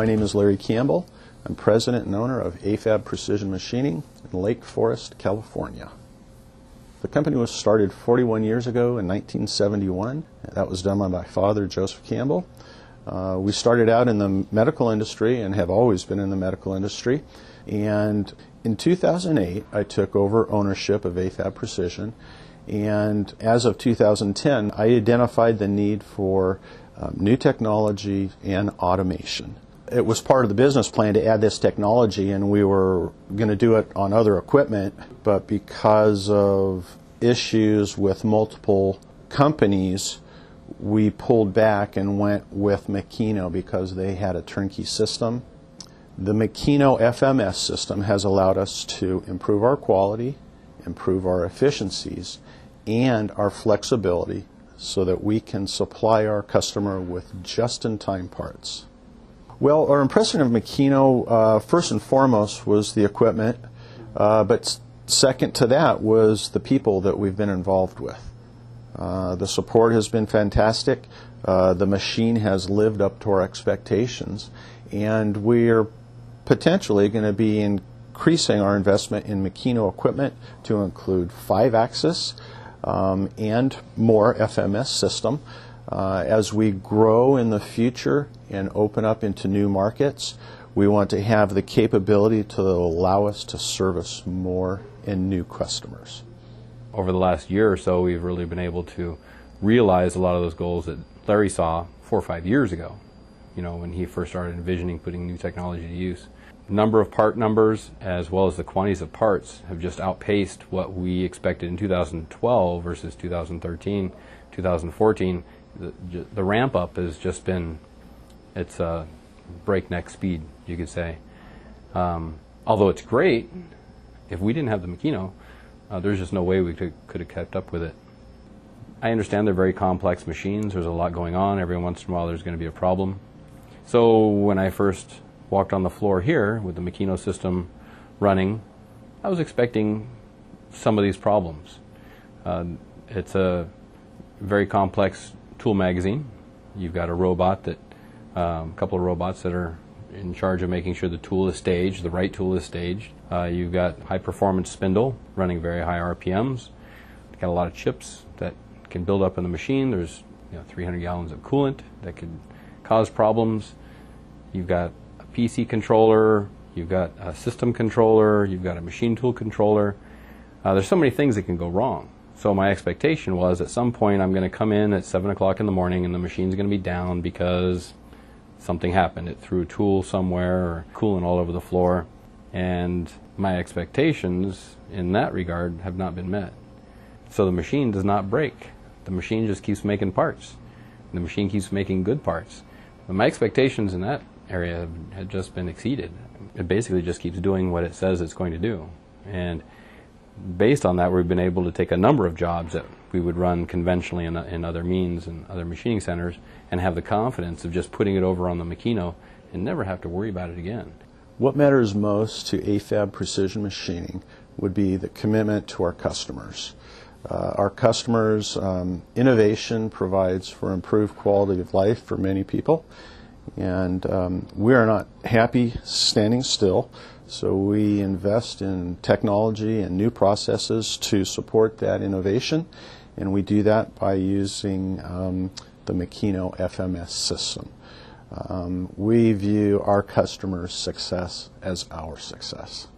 My name is Larry Campbell. I'm president and owner of AFAB Precision Machining in Lake Forest, California. The company was started 41 years ago in 1971. That was done by my father, Joseph Campbell. Uh, we started out in the medical industry and have always been in the medical industry. And in 2008, I took over ownership of AFAB Precision. And as of 2010, I identified the need for um, new technology and automation it was part of the business plan to add this technology, and we were going to do it on other equipment, but because of issues with multiple companies, we pulled back and went with Makino because they had a turnkey system. The Makino FMS system has allowed us to improve our quality, improve our efficiencies, and our flexibility so that we can supply our customer with just in time parts. Well, our impression of Makino, uh, first and foremost, was the equipment, uh, but second to that was the people that we've been involved with. Uh, the support has been fantastic. Uh, the machine has lived up to our expectations, and we're potentially going to be increasing our investment in Makino equipment to include five axis um, and more FMS system. Uh, as we grow in the future and open up into new markets, we want to have the capability to allow us to service more and new customers. Over the last year or so, we've really been able to realize a lot of those goals that Larry saw four or five years ago, you know, when he first started envisioning putting new technology to use. Number of part numbers as well as the quantities of parts have just outpaced what we expected in 2012 versus 2013, 2014 the, ramp up has just been it's a breakneck speed, you could say. Um, although it's great, if we didn't have the Makino, uh, there's just no way we could, could have kept up with it. I understand they're very complex machines. There's a lot going on. Every once in a while, there's going to be a problem. So when I first walked on the floor here with the Makino system running, I was expecting some of these problems. Uh, it's a very complex tool magazine. You've got a robot that, um, a couple of robots that are in charge of making sure the tool is staged, the right tool is staged. Uh, you've got high performance spindle running very high RPMs. You've got a lot of chips that can build up in the machine. There's you know, 300 gallons of coolant that could cause problems. You've got a PC controller, you've got a system controller, you've got a machine tool controller. Uh, there's so many things that can go wrong. So my expectation was at some point I'm going to come in at 7 o'clock in the morning and the machine's going to be down because something happened. It threw a tool somewhere or coolant all over the floor. And my expectations in that regard have not been met. So the machine does not break. The machine just keeps making parts. The machine keeps making good parts. But my expectations in that area have, have just been exceeded. It basically just keeps doing what it says it's going to do. And based on that, we've been able to take a number of jobs that we would run conventionally in, in other means and other machining centers and have the confidence of just putting it over on the Makino and never have to worry about it again. What matters most to AFAB Precision Machining would be the commitment to our customers. Uh, our customers' um, innovation provides for improved quality of life for many people, and um, we are not happy standing still. So we invest in technology and new processes to support that innovation, and we do that by using um, the Makino FMS system. Um, we view our customers' success as our success.